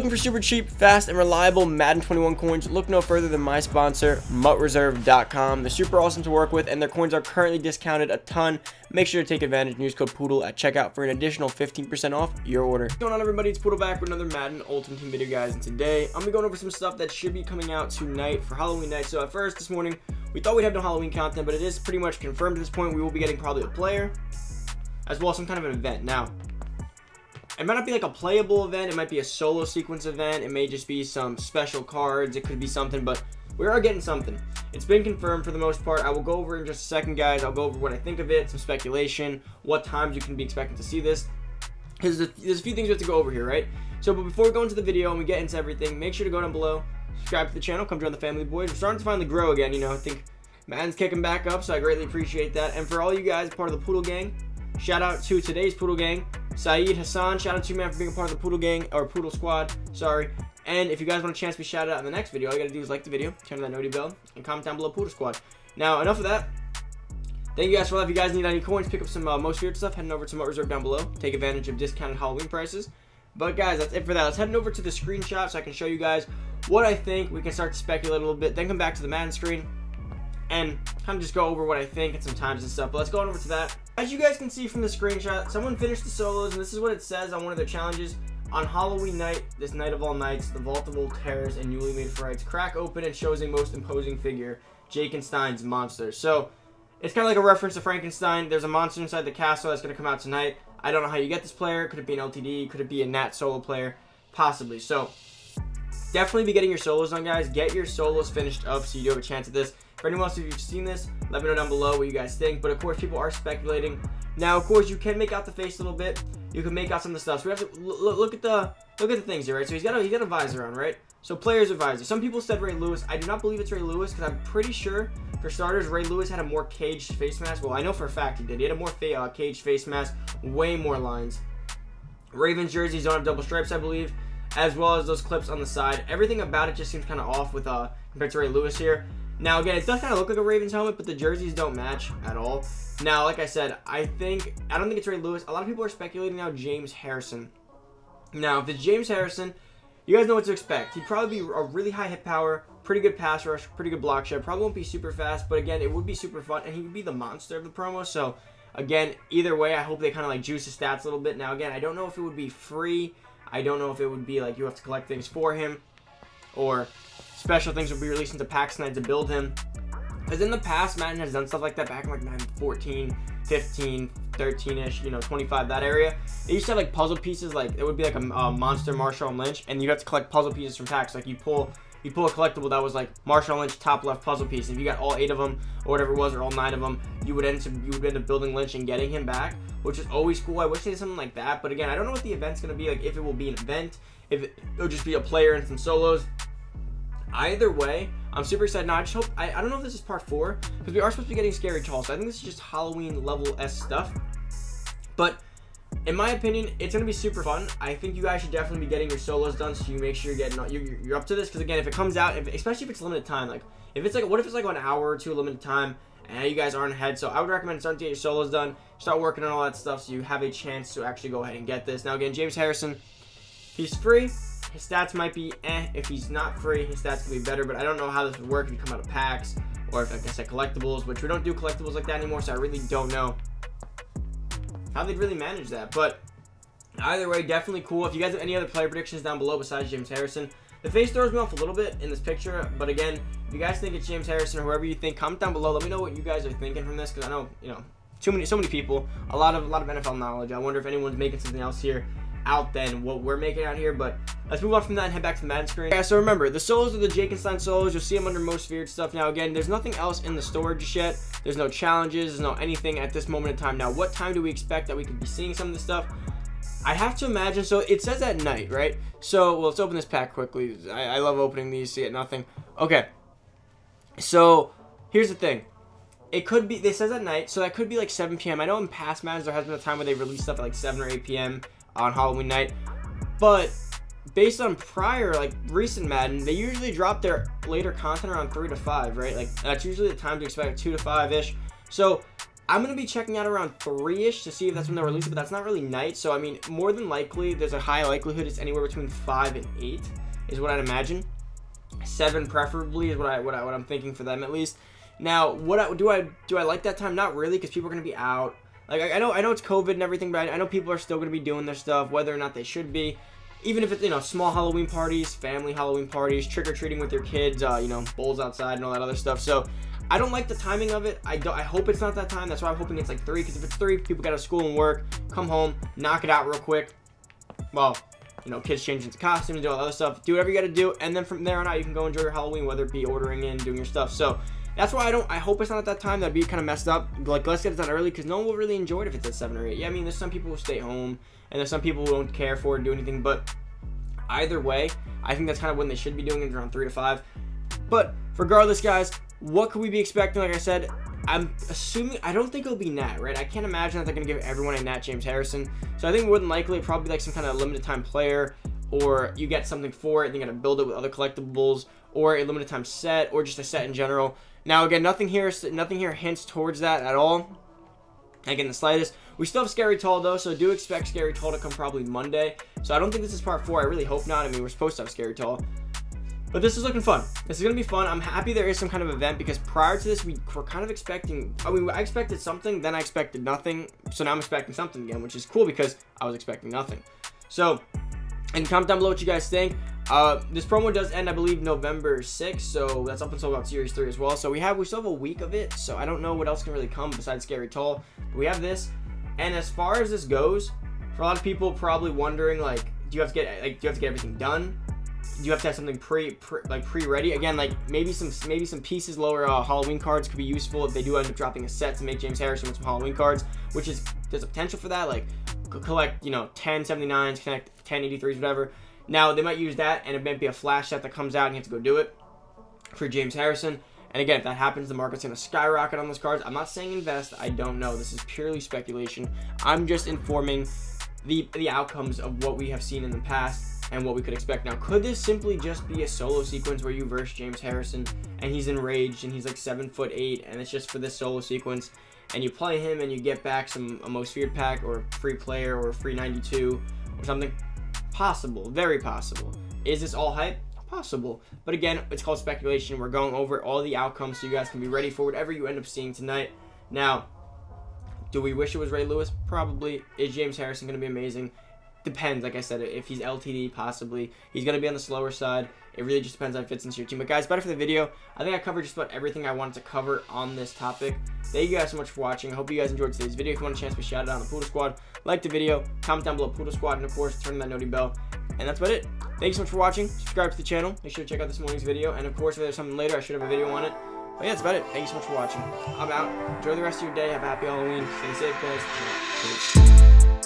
Looking for super cheap, fast, and reliable Madden 21 coins? Look no further than my sponsor, MUTReserve.com. They're super awesome to work with, and their coins are currently discounted a ton. Make sure to take advantage and use code POODLE at checkout for an additional 15% off your order. What's going on, everybody? It's Poodle back with another Madden Ultimate Team video, guys, and today I'm going to be going over some stuff that should be coming out tonight for Halloween night. So at first, this morning, we thought we'd have no Halloween content, but it is pretty much confirmed at this point. We will be getting probably a player, as well as some kind of an event. Now, it might not be like a playable event. It might be a solo sequence event. It may just be some special cards. It could be something, but we are getting something. It's been confirmed for the most part. I will go over in just a second, guys. I'll go over what I think of it, some speculation, what times you can be expecting to see this. Because there's a few things we have to go over here, right? So, but before we go into the video and we get into everything, make sure to go down below, subscribe to the channel, come join the family, boys. We're starting to finally grow again, you know. I think Madden's kicking back up, so I greatly appreciate that. And for all you guys, part of the Poodle Gang, shout out to today's Poodle Gang. Saeed Hassan, shout out to you, man, for being a part of the Poodle Gang, or Poodle Squad, sorry. And if you guys want a chance to be shouted out in the next video, all you gotta do is like the video, turn on that noti bell, and comment down below Poodle Squad. Now, enough of that. Thank you guys for that. If you guys need any coins, pick up some uh, most feared stuff, heading over to MUT Reserve down below. Take advantage of discounted Halloween prices. But guys, that's it for that. Let's head over to the screenshot so I can show you guys what I think. We can start to speculate a little bit, then come back to the Madden screen and kind of just go over what I think and some times and stuff. But let's go on over to that. As you guys can see from the screenshot, someone finished the solos, and this is what it says on one of their challenges. On Halloween night, this night of all nights, the vault of old terrors and newly made frights crack open and shows a most imposing figure, Jakenstein's monster. So, it's kind of like a reference to Frankenstein. There's a monster inside the castle that's going to come out tonight. I don't know how you get this player. Could it be an LTD? Could it be a Nat solo player? Possibly. So, definitely be getting your solos on, guys. Get your solos finished up so you do have a chance at this. For anyone else, if you've seen this, let me know down below what you guys think. But of course, people are speculating. Now, of course, you can make out the face a little bit. You can make out some of the stuff. So we have to look, at the look at the things here, right? So he's got a he's got a visor on, right? So player's advisor. Some people said Ray Lewis. I do not believe it's Ray Lewis because I'm pretty sure, for starters, Ray Lewis had a more caged face mask. Well, I know for a fact he did. He had a more fa uh, caged face mask, way more lines. Ravens jerseys don't have double stripes, I believe, as well as those clips on the side. Everything about it just seems kind of off with uh compared to Ray Lewis here. Now, again, it does kind of look like a Ravens helmet, but the jerseys don't match at all. Now, like I said, I think, I don't think it's Ray Lewis. A lot of people are speculating now James Harrison. Now, if it's James Harrison, you guys know what to expect. He'd probably be a really high hit power, pretty good pass rush, pretty good block shot. Probably won't be super fast, but again, it would be super fun, and he would be the monster of the promo. So, again, either way, I hope they kind of like juice his stats a little bit. Now, again, I don't know if it would be free. I don't know if it would be like you have to collect things for him, or special things will be released into packs tonight to build him. Because in the past, Madden has done stuff like that back in like Madden 14, 15, 13-ish, you know, 25, that area. They used to have like puzzle pieces, like it would be like a, a monster Marshawn Lynch, and you have to collect puzzle pieces from packs. Like you pull you pull a collectible that was like Marshawn Lynch top left puzzle piece. If you got all eight of them or whatever it was, or all nine of them, you would end up you would end up building Lynch and getting him back, which is always cool. I wish they did something like that, but again, I don't know what the event's gonna be like. If it will be an event, if it, will just be a player and some solos. Either way, I'm super excited. Now, I just hope, I, I don't know if this is part four, because we are supposed to be getting Scary Tall, so I think this is just Halloween level S stuff. But, in my opinion, it's to be super fun. I think you guys should definitely be getting your solos done, so you make sure you're getting, you're, you're up to this, because again, if it comes out, if, especially if it's limited time, like, if it's like, what if it's like an hour or two limited time, and you guys aren't ahead, so I would recommend starting to get your solos done, start working on all that stuff, so you have a chance to actually go ahead and get this. Now, again, James Harrison, he's free, his stats might be eh. If he's not free, his stats could be better, but I don't know how this would work if you come out of packs or if, like I said, collectibles, which we don't do collectibles like that anymore, so I really don't know how they'd really manage that. But either way, definitely cool. If you guys have any other player predictions down below besides James Harrison, the face throws me off a little bit in this picture, but again, if you guys think it's James Harrison or whoever you think, comment down below. Let me know what you guys are thinking from this, because I know, you know, too many, so many people, a lot of, a lot of NFL knowledge. I wonder if anyone's making something else here out than what we're making out here. But let's move on from that and head back to the Madden screen. Yeah, so remember, the solos are the Jakenstein solos. You'll see them under most feared stuff. Now, again, there's nothing else in the storage just yet. There's no challenges. There's no anything at this moment in time. Now, what time do we expect that we could be seeing some of this stuff? I have to imagine, so it says at night, right? So, well, let's open this pack quickly. I, I love opening these See get nothing. Okay. So, here's the thing. It could be, they says at night, so that could be like 7 p.m. I know in past Mads there has been a time where they release stuff at like 7 or 8 p.m on Halloween night. But based on prior, like recent Madden, they usually drop their later content around 3 to 5, right? Like that's usually the time to expect 2 to 5 ish. So I'm going to be checking out around 3-ish to see if that's when they're released, but that's not really night. So, I mean, more than likely, there's a high likelihood it's anywhere between 5 and 8 is what I'd imagine. 7 preferably is what, I, what, I, what I'm thinking for them at least. Now, what I, do I do I like that time? Not really, because people are going to be out. Like, I, know I know it's COVID and everything, but I, I know people are still going to be doing their stuff, whether or not they should be even if it's, you know, small Halloween parties, family Halloween parties, trick-or-treating with your kids, uh, you know, bowls outside and all that other stuff. So I don't like the timing of it. I don't. I hope it's not that time. That's why I'm hoping it's like three. Because if it's three, people got to school and work, come home, knock it out real quick. Well, you know, kids change into costumes, do all that other stuff. Do whatever you got to do, and then from there on out, you can go enjoy your Halloween, whether it be ordering in, doing your stuff. So that's why I don't. I hope it's not at that time. That'd be kind of messed up. Like let's get it done early, because no one will really enjoy it if it's at seven or eight. Yeah, I mean, there's some people who stay home, and there's some people who don't care for it, do anything. But either way, I think that's kind of when they should be doing it around three to five. But regardless, guys, what could we be expecting? Like I said, I'm assuming I don't think it'll be Nat, right? I can't imagine that they're gonna give everyone a Nat James Harrison. So I think more than likely probably like some kind of limited time player, or you get something for it and you gotta build it with other collectibles, or a limited time set, or just a set in general. Now again, nothing here, nothing here hints towards that at all. Again, the slightest. We still have Scary Tall though, so do expect Scary Tall to come probably Monday. So I don't think this is part four. I really hope not. I mean, we're supposed to have Scary Tall. But this is looking fun. This is going to be fun. I'm happy there is some kind of event because prior to this, we were kind of expecting, I mean, I expected something, then I expected nothing. So now I'm expecting something again, which is cool because I was expecting nothing. So, and comment down below what you guys think. Uh, this promo does end, I believe, November 6th, so that's up until about Series 3 as well. So we have, we still have a week of it, so I don't know what else can really come besides Scary Tall. But we have this, and as far as this goes, for a lot of people probably wondering, like, do you have to get, like, do you have to get everything done? Do you have to have something pre, pre like pre-ready. Again, like maybe some maybe some pieces lower uh, Halloween cards could be useful if they do end up dropping a set to make James Harrison with some Halloween cards, which is there's a potential for that. Like collect you know 1079s, connect 1083s, whatever. Now they might use that, and it might be a flash set that comes out, and you have to go do it for James Harrison. And again, if that happens, the market's going to skyrocket on those cards. I'm not saying invest. I don't know. This is purely speculation. I'm just informing the the outcomes of what we have seen in the past and what we could expect. Now, could this simply just be a solo sequence where you verse James Harrison and he's enraged and he's like seven foot eight and it's just for this solo sequence and you play him and you get back some a most feared pack or free player or free 92 or something? Possible, very possible. Is this all hype? Possible. But again, it's called speculation. We're going over all the outcomes so you guys can be ready for whatever you end up seeing tonight. Now, do we wish it was Ray Lewis? Probably. Is James Harrison going to be amazing? depends, like I said, if he's LTD, possibly. He's going to be on the slower side. It really just depends on fits into your team. But guys, better for the video. I think I covered just about everything I wanted to cover on this topic. Thank you guys so much for watching. I hope you guys enjoyed today's video. If you want a chance to be shouted out on the Poodle Squad, like the video, comment down below Poodle Squad, and of course, turn that noti bell. And that's about it. Thank you so much for watching. Subscribe to the channel. Make sure to check out this morning's video. And of course, if there's something later, I should have a video on it. But yeah, that's about it. Thank you so much for watching. I'm out. Enjoy the rest of your day. Have a happy Halloween. Stay safe, guys. Peace.